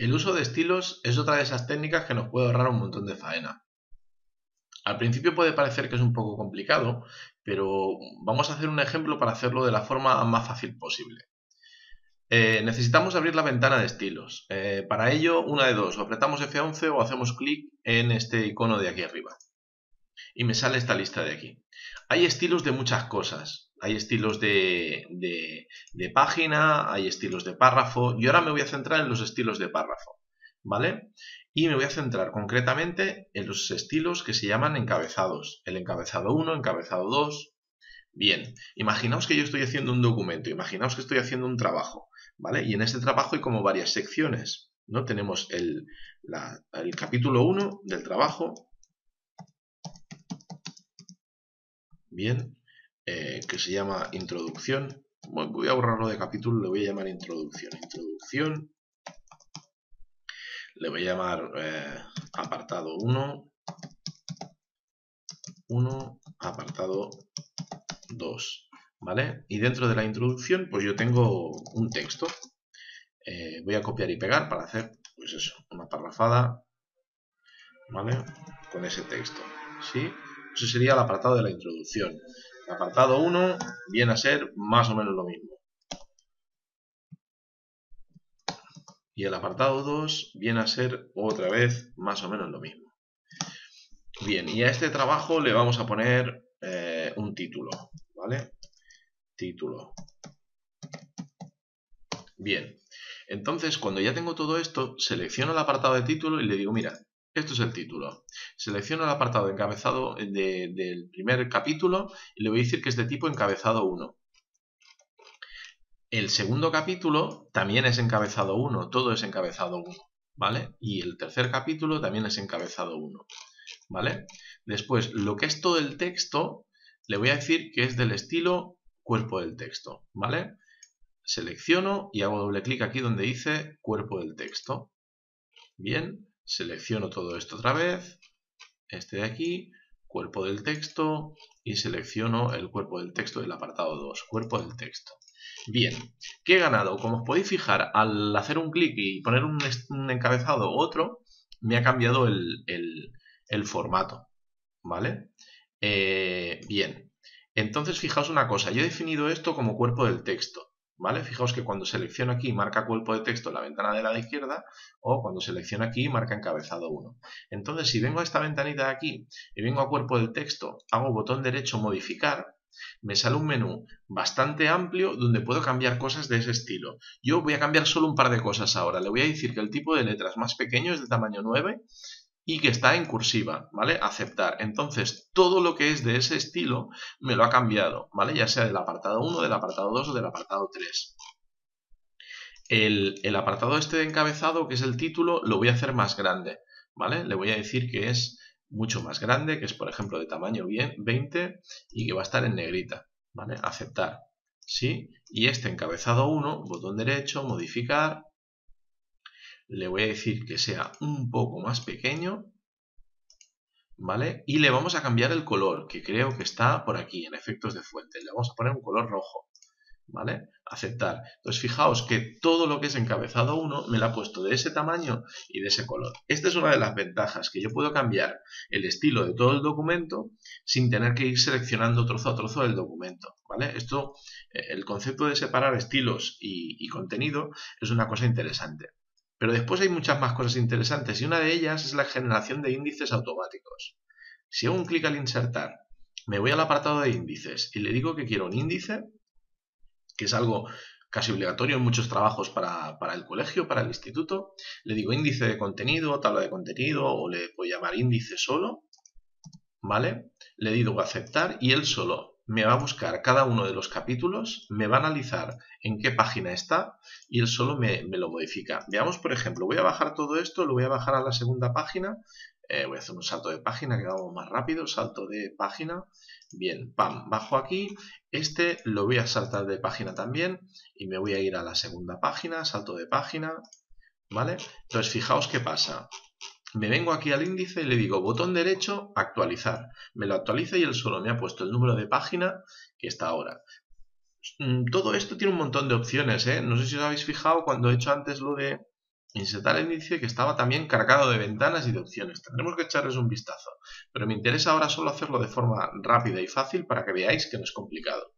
El uso de estilos es otra de esas técnicas que nos puede ahorrar un montón de faena. Al principio puede parecer que es un poco complicado, pero vamos a hacer un ejemplo para hacerlo de la forma más fácil posible. Eh, necesitamos abrir la ventana de estilos. Eh, para ello, una de dos, o apretamos F11 o hacemos clic en este icono de aquí arriba. Y me sale esta lista de aquí. Hay estilos de muchas cosas. Hay estilos de, página, hay estilos de párrafo. Y ahora me voy a centrar en los estilos de párrafo. ¿Vale? Y me voy a centrar concretamente en los estilos que se llaman encabezados. El encabezado 1, encabezado 2. Bien, imaginaos que yo estoy haciendo un documento, imaginaos que estoy haciendo un trabajo. Y en este trabajo hay como varias secciones, ¿no? Tenemos el, capítulo 1 del trabajo, bien, eh, que se llama introducción. Voy a borrarlo de capítulo, le voy a llamar introducción. Introducción. Le voy a llamar eh, apartado 1. 1, apartado 2. ¿vale? Y dentro de la introducción, pues yo tengo un texto. Eh, voy a copiar y pegar para hacer, pues eso, una parrafada, ¿vale? Con ese texto, ¿sí? Ese sería el apartado de la introducción. Apartado 1 viene a ser más o menos lo mismo. Y el apartado 2 viene a ser otra vez más o menos lo mismo. Bien, y a este trabajo le vamos a poner eh, un título, ¿vale? título. Bien, entonces cuando ya tengo todo esto, selecciono el apartado de título y le digo, mira, esto es el título. Selecciono el apartado encabezado del primer capítulo y le voy a decir que es de tipo encabezado 1. El segundo capítulo también es encabezado 1, todo es encabezado 1, ¿vale? Y el tercer capítulo también es encabezado 1, ¿vale? Después, lo que es todo el texto, le voy a decir que es del estilo cuerpo del texto, ¿vale? Selecciono y hago doble clic aquí donde dice cuerpo del texto. Bien, selecciono todo esto otra vez, este de aquí, cuerpo del texto y selecciono el cuerpo del texto del apartado 2, cuerpo del texto. Bien, ¿qué he ganado? Como os podéis fijar, al hacer un clic y poner un, encabezado u otro, me ha cambiado el, formato, ¿vale? Eh, bien, entonces, fijaos una cosa, yo he definido esto como cuerpo del texto, ¿vale? Fijaos que cuando selecciono aquí marca cuerpo de texto en la ventana de la izquierda o cuando selecciono aquí marca encabezado 1. Entonces, si vengo a esta ventanita de aquí y vengo a cuerpo del texto, hago botón derecho modificar, me sale un menú bastante amplio donde puedo cambiar cosas de ese estilo. Yo voy a cambiar solo un par de cosas ahora. Le voy a decir que el tipo de letras más pequeño es de tamaño 9 y que está en cursiva, ¿vale? Aceptar. Entonces, todo lo que es de ese estilo me lo ha cambiado, ¿vale? Ya sea del apartado 1, del apartado 2 o del apartado 3. El, apartado este de encabezado, que es el título, lo voy a hacer más grande, ¿vale? Le voy a decir que es mucho más grande, que es por ejemplo de tamaño 20 y que va a estar en negrita, ¿vale? Aceptar, ¿sí? Y este encabezado 1, botón derecho, modificar, le voy a decir que sea un poco más pequeño, ¿vale? Y le vamos a cambiar el color, que creo que está por aquí, en efectos de fuente. Le vamos a poner un color rojo, ¿vale? Aceptar. Entonces, fijaos que todo lo que es encabezado 1 me lo ha puesto de ese tamaño y de ese color. Esta es una de las ventajas, que yo puedo cambiar el estilo de todo el documento sin tener que ir seleccionando trozo a trozo del documento, ¿vale? Esto, eh, el concepto de separar estilos y contenido es una cosa interesante. Pero después hay muchas más cosas interesantes y una de ellas es la generación de índices automáticos. Si hago un clic al insertar, me voy al apartado de índices y le digo que quiero un índice, que es algo casi obligatorio en muchos trabajos para, el colegio, para el instituto. Le digo índice de contenido, tabla de contenido o le puedo llamar índice solo. ¿Vale? Le digo aceptar y él solo me va a buscar cada uno de los capítulos, me va a analizar en qué página está y él solo me, lo modifica. Veamos, por ejemplo, voy a bajar todo esto, lo voy a bajar a la segunda página, eh, voy a hacer un salto de página que vamos más rápido, salto de página, bien, pam, bajo aquí, este lo voy a saltar de página también y me voy a ir a la segunda página, salto de página, ¿vale? Entonces, fijaos qué pasa me vengo aquí al índice y le digo botón derecho, actualizar. Me lo actualiza y él solo me ha puesto el número de página que está ahora. Mm, todo esto tiene un montón de opciones, ¿eh? No sé si os habéis fijado cuando he hecho antes lo de insertar el índice que estaba también cargado de ventanas y de opciones. Tendremos que echarles un vistazo, pero me interesa ahora solo hacerlo de forma rápida y fácil para que veáis que no es complicado.